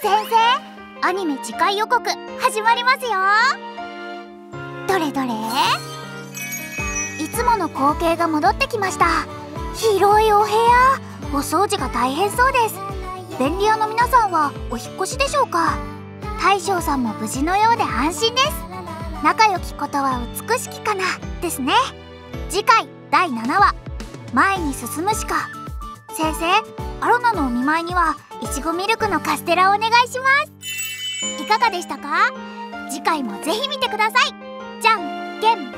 先生？アニメ次回予告始まりますよ。どれどれ？いつもの光景が戻ってきました。広いお部屋。お掃除が大変そうです。便利屋の皆さんはお引越しでしょうか？大将さんも無事のようで安心です。仲良きことは美しきかな？ですね。次回第7話。前に進むしか。先生？アロナのお見舞いにはいちごミルクのカステラをお願いします。いかがでしたか？次回もぜひ見てください。じゃんけんぽん。